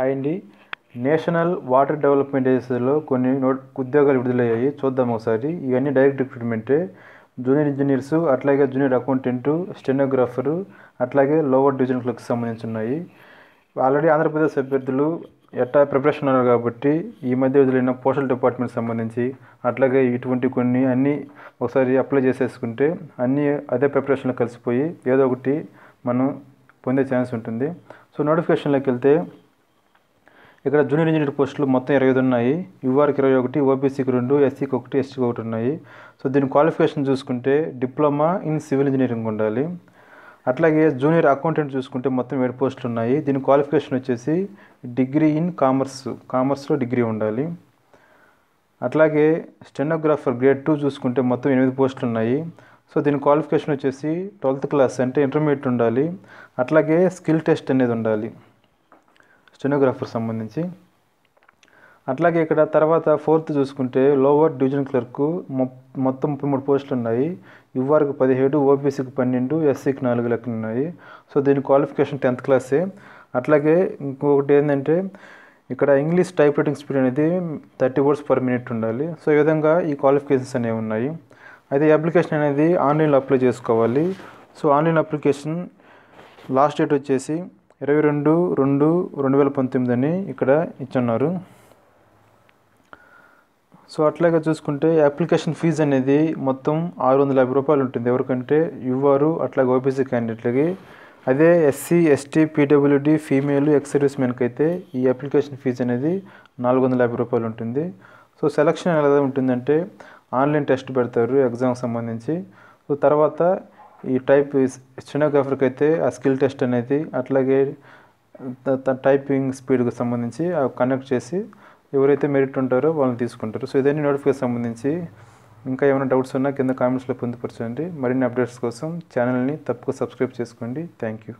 Hi అండి. National water development ఏజెన్సీలో కొన్ని నోట్ ఉద్యోగాలు విడుదలయ్యాయి. చూద్దాం ఒకసారి. ఇవన్నీ డైరెక్ట్ రిక్రూట్మెంటే. జూనియర్ ఇంజనీర్స్ అట్లాగే జూనియర్ అకౌంటెంటు స్టెనోగ్రాఫరు అట్లాగే లోవర్ డివిజన్ క్లర్క్ సంబంధించి ఉన్నాయి. ఆల్రెడీ ఆంధ్రప్రదేశ్ అభ్యర్థులు ఎట్టా ప్రిపరేషన్ ఉన్నారు కాబట్టి ఈ మధ్య విడుదలైన పోస్టల్ డిపార్ట్మెంట్ సంబంధించి అట్లాగే ఇటువంటి కొన్ని అన్నీ ఒకసారి అప్లై చేసేసుకుంటే అన్నీ అదే ప్రిపరేషన్లో కలిసిపోయి ఏదో ఒకటి మనం పొందే ఛాన్స్ ఉంటుంది. సో నోటిఫికేషన్లోకి వెళ్తే ఇక్కడ జూనియర్ ఇంజనీర్ పోస్టులు మొత్తం ఇరవై ఐదు ఉన్నాయి. యువఆర్కి ఇరవై ఒకటి ఓబీసీకి రెండు ఎస్సీకి ఒకటి ఎస్టీకి ఒకటి ఉన్నాయి. సో దీని క్వాలిఫికేషన్ చూసుకుంటే డిప్లొమా ఇన్ సివిల్ ఇంజనీరింగ్ ఉండాలి. అట్లాగే జూనియర్ అకౌంటెంట్ చూసుకుంటే మొత్తం ఏడు పోస్టులు ఉన్నాయి. దీని క్వాలిఫికేషన్ వచ్చేసి డిగ్రీ ఇన్ కామర్స్ కామర్స్లో డిగ్రీ ఉండాలి. అట్లాగే స్టెనోగ్రాఫర్ గ్రేడ్ టూ చూసుకుంటే మొత్తం ఎనిమిది పోస్టులు ఉన్నాయి. సో దీని క్వాలిఫికేషన్ వచ్చేసి ట్వెల్త్ క్లాస్ అంటే ఇంటర్మీడియట్ ఉండాలి. అట్లాగే స్కిల్ టెస్ట్ అనేది ఉండాలి. స్టెనోగ్రాఫర్ సంబంధించి. అట్లాగే ఇక్కడ తర్వాత ఫోర్త్ చూసుకుంటే లోవర్ డివిజన్ క్లర్క్ మొత్తం ముప్పై మూడు పోస్టులు ఉన్నాయి యువర్కి పదిహేడు ఓబీసీకి పన్నెండు ఎస్సీకి నాలుగు లెక్కలు ఉన్నాయి సో దీని క్వాలిఫికేషన్ టెన్త్ క్లాసే. అట్లాగే ఇంకొకటి ఏంటంటే ఇక్కడ ఇంగ్లీష్ టైప్ రైటింగ్ స్పీడ్ అనేది థర్టీ వర్డ్స్ పర్ మినిట్ ఉండాలి. సో ఈ విధంగా ఈ క్వాలిఫికేషన్స్ అనేవి ఉన్నాయి. అయితే అప్లికేషన్ అనేది ఆన్లైన్లో అప్లై చేసుకోవాలి. So online application last date వచ్చేసి ఇరవై రెండు రెండు రెండు వేల పంతొమ్మిది అని ఇక్కడ ఇచ్చున్నారు. సో అట్లాగే చూసుకుంటే అప్లికేషన్ ఫీజు అనేది మొత్తం ఆరు వందల యాభై రూపాయలు ఉంటుంది. ఎవరికంటే యువరు అట్లాగే ఓబీసీ క్యాండిడేట్లకి. అదే SC ST PWD female ex service మెన్కి అయితే ఈ అప్లికేషన్ ఫీజు అనేది నాలుగు వందల యాభై రూపాయలు ఉంటుంది. సో సెలక్షన్ ఎలా ఉంటుందంటే ఆన్లైన్ టెస్ట్ పెడతారు ఎగ్జామ్కి సంబంధించి. సో తర్వాత ఈ టైప్ స్టెనోగ్రాఫర్కి అయితే ఆ స్కిల్ టెస్ట్ అనేది అట్లాగే టైపింగ్ స్పీడ్కి సంబంధించి కనెక్ట్ చేసి ఎవరైతే మెరిట్ ఉంటారో వాళ్ళని తీసుకుంటారు. సో ఇదన్నీ నోటిఫికేషన్ సంబంధించి ఇంకా ఏమైనా డౌట్స్ ఉన్నా కింద కామెంట్స్లో పొందుపరచండి. మరిన్ని అప్డేట్స్ కోసం ఛానల్ని తప్పక సబ్స్క్రైబ్ చేసుకోండి. Thank you.